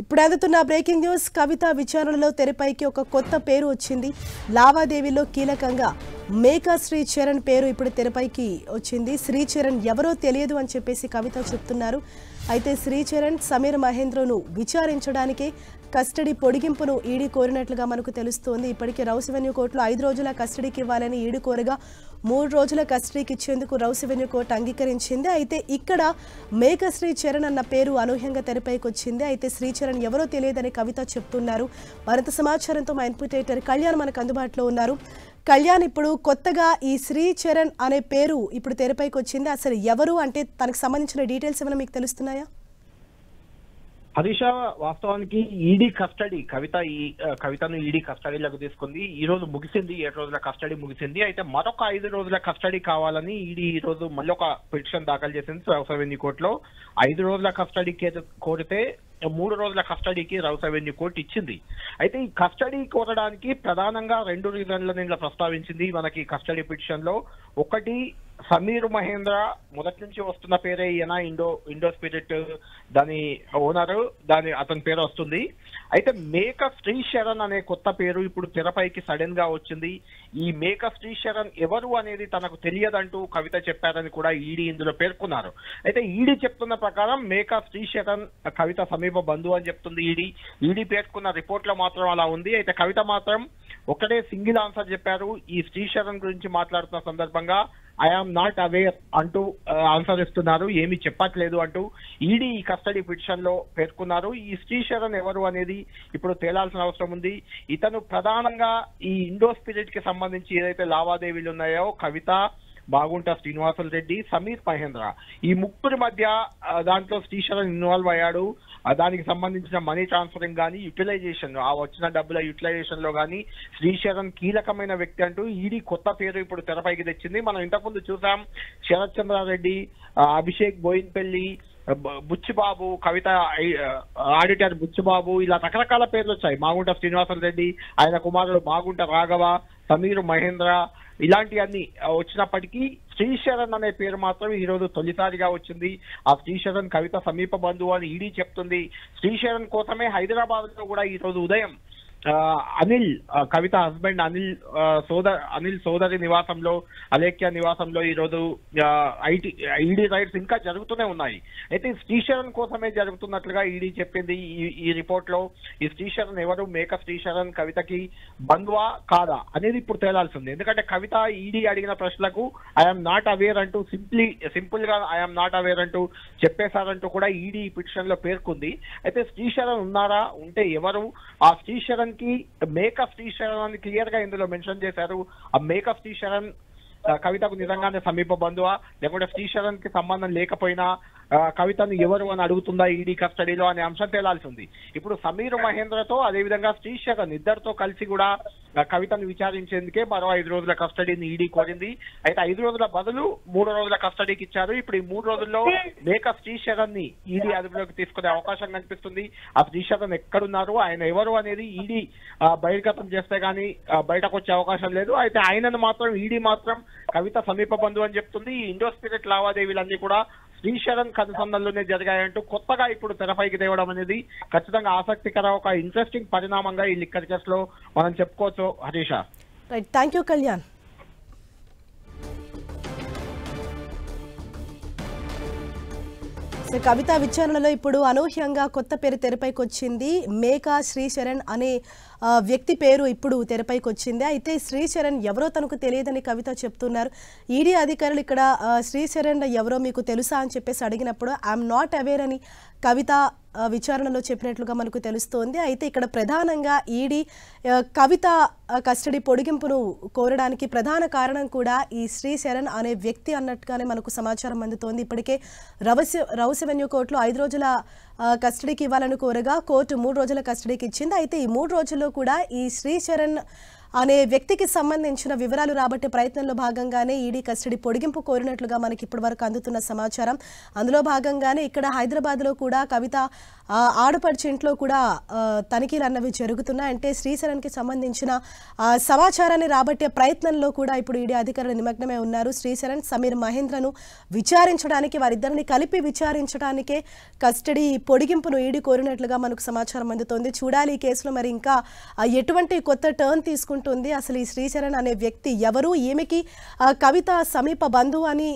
ఇప్పుడు అందుతున్న breaking news. కవిత విచారణలో తెరపైకి ఒక కొత్త పేరు వచ్చింది. లావాదేవీలో కీలకంగా మేకా శ్రీచరణ్ పేరు ఇప్పుడు తెరపైకి వచ్చింది. శ్రీచరణ్ ఎవరో తెలియదు అని చెప్పేసి కవిత చెప్తున్నారు. అయితే శ్రీచరణ్ సమీర్ మహేంద్రను విచారించడానికే కస్టడీ పొడిగింపును ఈడీ కోరినట్లుగా మనకు తెలుస్తోంది. ఇప్పటికే రౌస్ రెవెన్యూ కోర్టులో ఐదు రోజుల కస్టడీకి ఇవ్వాలని ఈడీ కోరగా మూడు రోజుల కస్టడీకి ఇచ్చేందుకు రౌస్ రెవెన్యూ కోర్టు అంగీకరించింది. అయితే ఇక్కడ మేకశ్రీ చరణ్ అన్న పేరు అనూహ్యంగా తెరపైకి వచ్చింది అయితే శ్రీచరణ్ ఎవరో తెలియదని కవిత చెప్తున్నారు. మరింత సమాచారంతో మా ఇన్పుటేటర్ కళ్యాణ్ మనకు అందుబాటులో ఉన్నారు. కళ్యాణ్ ఇప్పుడు కొత్తగా ఈ శ్రీచరణ్ అనే పేరు ఇప్పుడు తెరపైకి వచ్చింది అసలు ఎవరు అంటే తనకు సంబంధించిన డీటెయిల్స్ ఏమైనా మీకు తెలుస్తున్నాయా? హరీష వాస్తవానికి ఈడీ కస్టడీ కవిత ఈ కవితను ఈడీ కస్టడీలోకి తీసుకుంది. ఈ రోజు ముగిసింది ఏడు రోజుల కస్టడీ ముగిసింది. అయితే మరొక ఐదు రోజుల కస్టడీ కావాలని ఈడీ ఈ రోజు మళ్ళీ ఒక పిటిషన్ దాఖలు చేసింది రౌస్ రెవెన్యూ కోర్టులో. ఐదు రోజుల కస్టడీ కేసు కోరితే మూడు రోజుల కస్టడీకి రౌస్ అవెన్యూ కోర్టు ఇచ్చింది. అయితే ఈ కస్టడీ కోరడానికి ప్రధానంగా రెండు రీజన్లను నేను ప్రస్తావించింది మనకి కస్టడీ పిటిషన్లో ఒకటి సమీర్ మహేంద్ర మొదటి నుంచి వస్తున్న పేరే ఈయన ఇండో ఇండో స్పిరిట్ దాని ఓనర్ దాని అతని పేరు వస్తుంది. అయితే మేక శ్రీ శరణ్ అనే కొత్త పేరు ఇప్పుడు తెరపైకి సడన్గా వచ్చింది. ఈ మేక శ్రీ శరణ్ ఎవరు అనేది తనకు తెలియదంటూ కవిత చెప్పారని కూడా ఈడీ ఇందులో పేర్కొన్నారు. అయితే ఈడీ చెప్తున్న ప్రకారం మేక శ్రీ శరణ్ కవిత సమీప బంధువు అని చెప్తుంది ఈడీ. ఈడీ పేర్కొన్న రిపోర్ట్లో మాత్రం అలా ఉంది. అయితే కవిత మాత్రం ఒకటే సింగిల్ ఆన్సర్ చెప్పారు. ఈ శ్రీశరణ్ గురించి మాట్లాడుతున్న సందర్భంగా ఐఆమ్ నాట్ అవేర్ అంటూ ఆన్సర్ ఇస్తున్నారు. ఏమీ చెప్పట్లేదు అంటూ ఈడీ ఈ కస్టడీ పిటిషన్లో పేర్కొన్నారు. ఈ శ్రీశరణ్ ఎవరు అనేది ఇప్పుడు తేలాల్సిన అవసరం ఉంది. ఇతను ప్రధానంగా ఈ ఇండో స్పిరిట్కి సంబంధించి ఏదైతే లావాదేవీలు ఉన్నాయో కవిత బాగుంట శ్రీనివాసులు రెడ్డి సమీర్ మహేంద్ర. ఈ ముగ్గురి మధ్య దాంట్లో శ్రీశరణ్ ఇన్వాల్వ్ అయ్యాడు. దానికి సంబంధించిన మనీ ట్రాన్స్ఫరింగ్ కానీ యూటిలైజేషన్ ఆ వచ్చిన డబ్బుల యూటిలైజేషన్లో కానీ శ్రీశరణ్ కీలకమైన వ్యక్తి అంటూ ఈడీ కొత్త పేరు ఇప్పుడు తెరపైకి తెచ్చింది. మనం ఇంతకుముందు చూసాం శరత్ చంద్రారెడ్డి అభిషేక్ బోయిన్పల్లి బుచ్చిబాబు కవిత ఆడిటర్ బుచ్చిబాబు ఇలా రకరకాల పేర్లు వచ్చాయి. మాగుంట శ్రీనివాసన్ రెడ్డి ఆయన కుమారుడు మాగుంట రాఘవ సమీర్ మహేంద్ర ఇలాంటివన్నీ వచ్చినప్పటికీ శ్రీశరణ్ అనే పేరు మాత్రం ఈ రోజు తొలిసారిగా వచ్చింది. ఆ శ్రీశరణ్ కవిత సమీప బంధువు అని ఈడీ చెప్తుంది. శ్రీశరణ్ కోసమే హైదరాబాద్లో కూడా ఈ రోజు ఉదయం అనిల్ ఆ, కవిత హస్బెండ్ అనిల్ ఆ, సోదర్ అనిల్ సోదరి నివాసంలో అలేఖ్య నివాసంలో ఈ రోజు ఐటీ ఈడీ రైడ్స్ ఇంకా జరుగుతూనే ఉన్నాయి. అయితే శ్రీశరణ్ కోసమే జరుగుతున్నట్లుగా ఈడీ చెప్పింది. ఈ ఈ రిపోర్ట్లో ఈ శ్రీశరణ్ ఎవరు? మేక శ్రీశరణ్ కవితకి బంధువా కాదా? అనేది ఇప్పుడు తేలాల్సింది. ఎందుకంటే కవిత ఈడీ అడిగిన ప్రశ్నలకు ఐఎమ్ నాట్ అవేర్ అంటూ సింప్లీ సింపుల్గా ఐఎమ్ నాట్ అవేర్ అంటూ చెప్పేశారంటూ కూడా ఈడీ పిటిషన్లో పేర్కొంది. అయితే శ్రీశరణ్ ఉన్నారా? ఉంటే ఎవరు? ఆ శ్రీశరణ్ కి మేక శ్రీశరణ్ అని క్లియర్గా ఇందులో మెన్షన్ చేశారు. ఆ మేకప్ శ్రీశరణ్ ఆ, కవితకు నిజంగానే సమీప బంధువా? లేకుంటే శ్రీశరణ్కి సంబంధం లేకపోయినా కవితను ఎవరు అని అడుగుతుందా ఈడీ కస్టడీలో అనే అంశం తేలాల్సి ఉంది. ఇప్పుడు సమీర్ మహేంద్రతో అదేవిధంగా శ్రీశరణ్ ఇద్దరితో కలిసి కూడా కవితను విచారించేందుకే మరో ఐదు రోజుల కస్టడీని ఈడీ కోరింది. అయితే ఐదు రోజుల బదులు మూడు రోజుల కస్టడీకి ఇచ్చారు. ఇప్పుడు ఈ మూడు రోజుల్లో మేక శ్రీశరణ్ని ఈడీ అదుపులోకి తీసుకునే అవకాశం కనిపిస్తుంది. ఆ శ్రీశరణ్ ఎక్కడున్నారు? ఆయన ఎవరు అనేది ఈడీ బహిర్గతం చేస్తే గానీ బయటకు వచ్చే అవకాశం లేదు. అయితే ఆయనను మాత్రం ఈడీ మాత్రం కవిత సమీప బంధువు అని చెప్తుంది. ఈ ఇండో స్పిరిట్ లావాదేవీలన్నీ కూడా శ్రీశరణ్ కనుసంధంలోనే జరిగాయంటూ కొత్తగా ఇప్పుడు తెరపైకి తేవడం అనేది ఖచ్చితంగా ఆసక్తికర ఒక ఇంట్రెస్టింగ్ పరిణామంగా ఈ లిక్కర్ కేసు లో మనం చెప్పుకోవచ్చు. Harish. Right thank you Kalyan Kavitha విచారణలో ఇప్పుడు అనూహ్యంగా కొత్త పేరు తెరపైకి వచ్చింది మేకా శ్రీశరణ్ అనే వ్యక్తి పేరు ఇప్పుడు తెరపైకి వచ్చింది అయితే శ్రీశరణ్ ఎవరో తనకు తెలియదని కవిత చెప్తున్నారు. ఈడీ అధికారులు ఇక్కడ శ్రీచరణ్ శ్రీశరణ్ ఎవరో మీకు తెలుసా అని చెప్పేసి అడిగినప్పుడు ఐఎమ్ నాట్ అవేర్ అని కవిత విచారణలో చెప్పినట్లుగా మనకు తెలుస్తోంది. అయితే ఇక్కడ ప్రధానంగా ఈడీ కవిత కస్టడీ పొడిగింపును కోరడానికి ప్రధాన కారణం కూడా ఈ శ్రీశరణ్ అనే వ్యక్తి అన్నట్టుగానే మనకు సమాచారం అందుతోంది. ఇప్పటికే రవస్య రౌస్ రెవెన్యూ కోర్టులో ఐదు రోజుల కస్టడీకి ఇవ్వాలని కోరగా కోర్టు మూడు రోజుల కస్టడీకి ఇచ్చింది. అయితే ఈ మూడు రోజుల్లో కూడా ఈ శ్రీశరణ్ అనే వ్యక్తికి సంబంధించిన వివరాలు రాబట్టే ప్రయత్నంలో భాగంగానే ఈడీ కస్టడీ పొడిగింపు కోరినట్లుగా మనకి ఇప్పటివరకు అందుతున్న సమాచారం. అందులో భాగంగానే ఇక్కడ హైదరాబాద్లో కూడా కవిత ఆడపడిచి ఇంట్లో కూడా తనిఖీలు అన్నవి జరుగుతున్నాయి. అంటే శ్రీశరణ్కి సంబంధించిన సమాచారాన్ని రాబట్టే ప్రయత్నంలో కూడా ఇప్పుడు ఈడీ అధికారులు నిమగ్నమై ఉన్నారు. శ్రీశరణ్ సమీర్ మహేంద్రను విచారించడానికి వారిద్దరిని కలిపి విచారించడానికే కస్టడీ పొడిగింపును ఈడీ కోరినట్లుగా మనకు సమాచారం అందుతోంది. చూడాలి ఈ కేసులో మరి ఇంకా ఎటువంటి కొత్త టర్న్ తీసుకుంటుంది అసలు ఈ శ్రీచరణ్ అనే వ్యక్తి ఎవరు? ఈమెకి కవిత సమీప బంధువు అని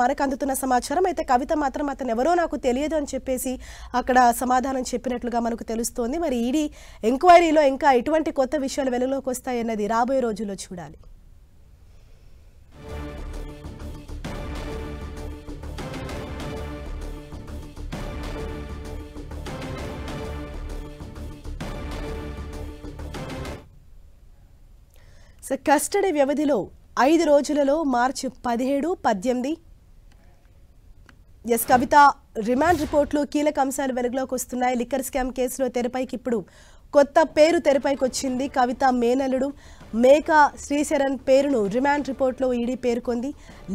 మనకు అందుతున్న సమాచారం. అయితే కవిత మాత్రం అతను ఎవరో నాకు తెలియదు అని చెప్పేసి అక్కడ సమాధానం చెప్పినట్లుగా మనకు తెలుస్తోంది. మరి ఈడీ ఎంక్వైరీలో ఇంకా ఎటువంటి కొత్త విషయాలు వెలుగులోకి వస్తాయన్నది రాబోయే రోజుల్లో చూడాలి. సో కస్టడీ వ్యవధిలో ఐదు రోజులలో మార్చి పదిహేడు పద్దెనిమిది. ఎస్ కవిత రిమాండ్ రిపోర్ట్లు కీలక అంశాలు వెలుగులోకి వస్తున్నాయి. లిక్కర్ స్కామ్ కేసులో తెరపైకి ఇప్పుడు కొత్త పేరు తెరపైకి వచ్చింది కవిత మేనలుడు మేక శ్రీశరణ్ పేరును రిమాండ్ రిపోర్ట్లో ఈడీ పేర్కొంది.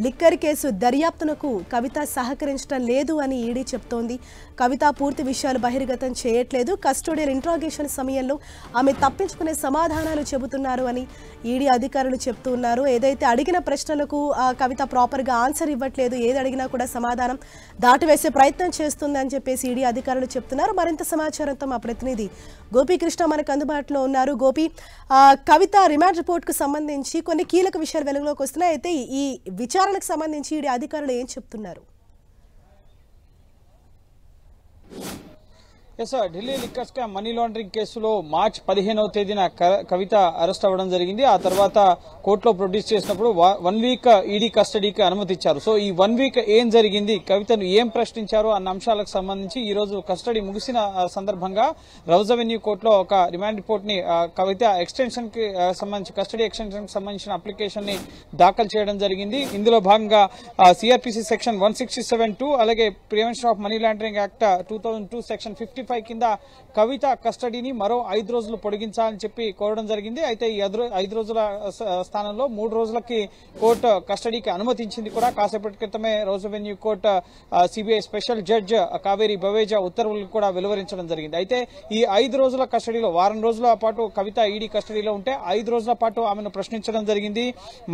లిక్కర్ కేసు దర్యాప్తునకు కవిత సహకరించడం లేదు అని ఈడీ చెప్తోంది. కవిత పూర్తి విషయాలు బహిర్గతం చేయట్లేదు. కస్టోడియల్ ఇంట్రాగేషన్ సమయంలో ఆమె తప్పించుకునే సమాధానాలు చెబుతున్నారు అని ఈడీ అధికారులు చెప్తూ ఉన్నారు ఏదైతే అడిగిన ప్రశ్నలకు ఆ కవిత ప్రాపర్గా ఆన్సర్ ఇవ్వట్లేదు. ఏది అడిగినా కూడా సమాధానం దాటివేసే ప్రయత్నం చేస్తుందని చెప్పేసి ఈడీ అధికారులు చెప్తున్నారు. మరింత సమాచారంతో మా ప్రతినిధి గోపీకృష్ణ మనకు అందుబాటులో ఉన్నారు. గోపి ఆ, కవిత రిమాండ్ రిపోర్ట్కు సంబంధించి కొన్ని కీలక విషయాలు వెలుగులోకి వస్తున్నాయి. అయితే ఈ విచారణకు సంబంధించి ఈడీ అధికారులు ఏం చెప్తున్నారు? Yes sir Delhi liquor scam money laundering కేసులో మార్చ్ పదిహేనవ తేదీన క- కవిత అరెస్ట్ అవ్వడం జరిగింది. ఆ తర్వాత కోర్టులో ప్రొడ్యూస్ చేసినప్పుడు వన్ వీక్ ఈడీ కస్టడీకి అనుమతి ఇచ్చారు. సో ఈ వన్ వీక్ ఏం జరిగింది? కవితను ఏం ప్రశ్నించారు? అన్న అంశాలకు సంబంధించి ఈ రోజు కస్టడీ ముగిసిన సందర్భంగా రౌజ్ అవెన్యూ కోర్టులో ఒక రిమాండ్ రిపోర్ట్ని కవిత ఎక్స్టెన్షన్కి సంబంధించి కస్టడీ ఎక్స్టెన్షన్కి సంబంధించిన అప్లికేషన్ని దాఖలు చేయడం జరిగింది. ఇందులో భాగంగా CrPC section one sixty seven two అలాగే prevention of money laundering act two thousand two section fifty five కింద కవిత కస్టడీని మరో ఐదు రోజులు పొడిగించాలని చెప్పి కోరడం జరిగింది. అయితే ఈ ఐదు రోజుల స్థానంలో మూడు రోజులకి కోర్టు కస్టడీకి అనుమతించింది కూడా. కాసేపటి క్రితమే Rouse avenue court CBI special judge Kaveri Baweja ఉత్తర్వులు కూడా వెలువరించడం జరిగింది. అయితే ఈ ఐదు రోజుల కస్టడీలో వారం రోజుల పాటు కవిత ఈడీ కస్టడీలో ఉంటే ఐదు రోజుల పాటు ఆమెను ప్రశ్నించడం జరిగింది.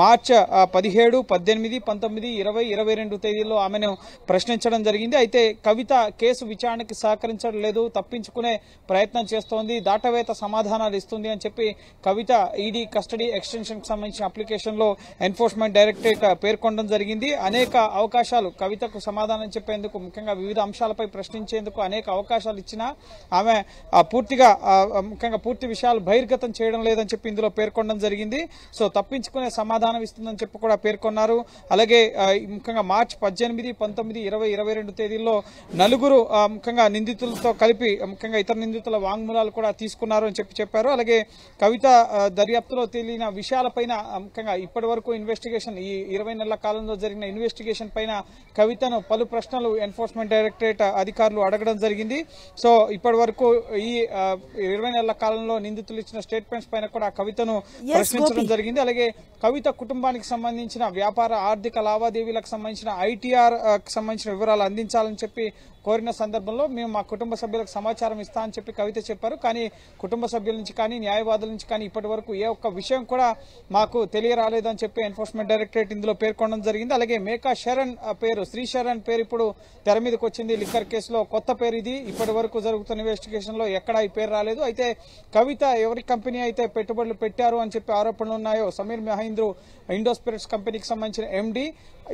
మార్చ్ పదిహేడు పద్దెనిమిది పంతొమ్మిది ఇరవై ఇరవై రెండు తేదీల్లో ఆమెను ప్రశ్నించడం జరిగింది. అయితే కవిత కేసు విచారణకి సహకరించడం లేదు తప్పించుకునే ప్రయత్నం చేస్తోంది దాటవేత సమాధానాలు ఇస్తుంది అని చెప్పి కవిత ఈడీ కస్టడీ ఎక్స్టెన్షన్ సంబంధించిన అప్లికేషన్లో ఎన్ఫోర్స్మెంట్ డైరెక్టరేట్ పేర్కొనడం జరిగింది. అనేక అవకాశాలు కవితకు సమాధానం చెప్పేందుకు ముఖ్యంగా వివిధ అంశాలపై ప్రశ్నించేందుకు అనేక అవకాశాలు ఇచ్చినా ఆమె పూర్తిగా ముఖ్యంగా పూర్తి విషయాలు బహిర్గతం చేయడం లేదని చెప్పి ఇందులో పేర్కొనడం జరిగింది. సో తప్పించుకునే సమాధానం ఇస్తుందని చెప్పి కూడా పేర్కొన్నారు. అలాగే ముఖ్యంగా మార్చి పద్దెనిమిది పంతొమ్మిది ఇరవై ఇరవై రెండు తేదీల్లో నలుగురు ముఖ్యంగా నిందితులతో కలిపి ముఖ్యంగా ఇతర నిందితుల వాంగ్మూలాలు కూడా తీసుకున్నారు అని చెప్పి చెప్పారు. అలాగే కవిత దర్యాప్తులో తెలియని విషయాలపైన ముఖ్యంగా ఇప్పటి వరకు ఇన్వెస్టిగేషన్ ఈ ఇరవై నెలల కాలంలో జరిగిన ఇన్వెస్టిగేషన్ పైన కవితను పలు ప్రశ్నలు ఎన్ఫోర్స్మెంట్ డైరెక్టరేట్ అధికారులు అడగడం జరిగింది. సో ఇప్పటి వరకు ఈ ఇరవై నెలల కాలంలో నిందితులు ఇచ్చిన స్టేట్మెంట్స్ పైన కూడా కవితను ప్రశ్నించడం. జరిగింది. అలాగే కవిత కుటుంబానికి సంబంధించిన వ్యాపార ఆర్థిక లావాదేవీలకు సంబంధించిన ఐటీఆర్ సంబంధించిన వివరాలు అందించాలని చెప్పి కోరిన సందర్భంలో మేము మా కుటుంబ సభ్యులకు సమాచారం ఇస్తా అని చెప్పి కవిత చెప్పారు. కానీ కుటుంబ సభ్యుల నుంచి కానీ న్యాయవాదుల నుంచి కానీ ఇప్పటి వరకు ఏ ఒక్క విషయం కూడా మాకు తెలియరాలేదని చెప్పి ఎన్ఫోర్స్మెంట్ డైరెక్టరేట్ ఇందులో పేర్కొనడం జరిగింది. అలాగే మేకా శరణ్ పేరు శ్రీ శరణ్ పేరు ఇప్పుడు తెర మీదకి వచ్చింది. లిక్కర్ కేసులో కొత్త పేరు ఇది. ఇప్పటి వరకు జరుగుతున్న ఇన్వెస్టిగేషన్లో ఎక్కడా ఈ పేరు రాలేదు. అయితే కవిత ఎవరి కంపెనీ అయితే పెట్టుబడులు పెట్టారు అని చెప్పి ఆరోపణలు ఉన్నాయో సమీర్ మహేంద్రు ఇండో స్పిరిట్స్ కంపెనీకి సంబంధించిన ఎండి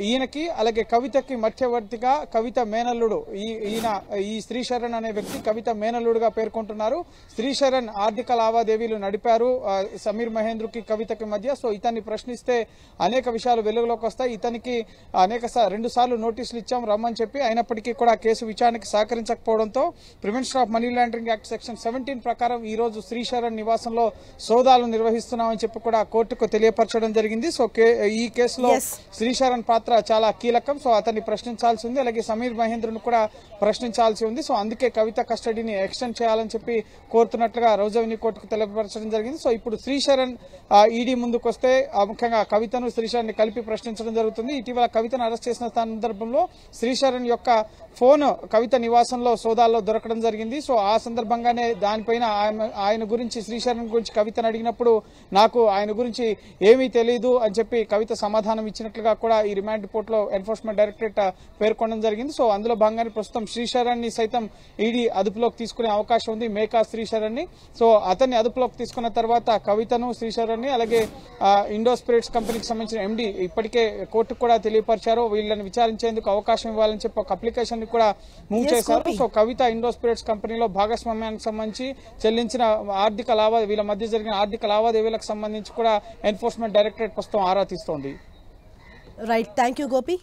ఈయనకి అలాగే కవితకి మధ్యవర్తిగా కవిత మేనల్లుడు ఈ ఈయన ఈ శ్రీశరణ్ అనే వ్యక్తి కవిత మేనల్లుడుగా పేర్కొంటున్నారు. శ్రీశరణ్ ఆర్థిక లావాదేవీలు నడిపారు. సమీర్ మహేంద్రుకి కవితకి మధ్య. సో ఇతన్ని ప్రశ్నిస్తే అనేక విషయాలు వెలుగులోకి వస్తాయి. ఇతనికి అనేక రెండు సార్లు నోటీసులు ఇచ్చాం రమ్మని చెప్పి. అయినప్పటికీ కూడా కేసు విచారణకి సహకరించకపోవడంతో prevention of money laundering act section seventeen ప్రకారం ఈ రోజు శ్రీశరణ్ నివాసంలో సోదాలు నిర్వహిస్తున్నామని చెప్పి కూడా కోర్టుకు తెలియపరచడం జరిగింది. సో ఈ కేసులో. శ్రీశరణ్ పాత్ర పాత్ర చాలా కీలకం. సో అతన్ని ప్రశ్నించాల్సి ఉంది అలాగే సమీర్ మహేంద్రను కూడా ప్రశ్నించాల్సి ఉంది. సో అందుకే కవిత కస్టడీని ఎక్స్టెండ్ చేయాలని చెప్పి కోరుతున్నట్లుగా రోజవెన్యూ కోర్టుకు తెలియపరచడం జరిగింది. సో ఇప్పుడు శ్రీశరణ్ ఈడీ ముందుకు వస్తే ముఖ్యంగా కవితను శ్రీశరణ్ని కలిపి ప్రశ్నించడం జరుగుతుంది. ఇటీవల కవితను అరెస్ట్ చేసిన సందర్భంలో శ్రీశరణ్ యొక్క ఫోన్ కవిత నివాసంలో సోదాల్లో దొరకడం జరిగింది. సో ఆ సందర్భంగానే దానిపైన ఆయన- ఆయన గురించి శ్రీశరణ్ గురించి కవితను అడిగినప్పుడు నాకు ఆయన గురించి ఏమీ తెలియదు అని చెప్పి కవిత సమాధానం ఇచ్చినట్లుగా కూడా ఈ రిమాండ్ రిపోర్ట్లో ఎన్ఫోర్స్మెంట్ డైరెక్టరేట్ పేర్కొనడం జరిగింది. సో అందులో భాగంగానే ప్రస్తుతం శ్రీశరణ్ని సైతం ఈడీ అదుపులోకి తీసుకునే అవకాశం ఉంది మేకా శ్రీశరణ్ని సో అతన్ని అదుపులోకి తీసుకున్న తర్వాత కవితను శ్రీశరణ్ని అలాగే ఇండో స్పిరిట్స్ కంపెనీకి సంబంధించిన ఎండి ఇప్పటికే కోర్టుకు కూడా తెలియపరిచారు. వీళ్ళని విచారించేందుకు అవకాశం ఇవ్వాలని చెప్పి ఒక అప్లికేషన్ని కూడా మూవ్ చేశారు. సో కవిత ఇండో స్పిరిట్స్ కంపెనీలో భాగస్వామ్యానికి సంబంధించి చెల్లించిన ఆర్థిక లావాదేవీ వీళ్ళ మధ్య జరిగిన ఆర్థిక లావాదేవీలకు సంబంధించి కూడా ఎన్ఫోర్స్మెంట్ డైరెక్టరేట్ ప్రస్తుతం ఆరా తీస్తోంది. Right thank you Gopi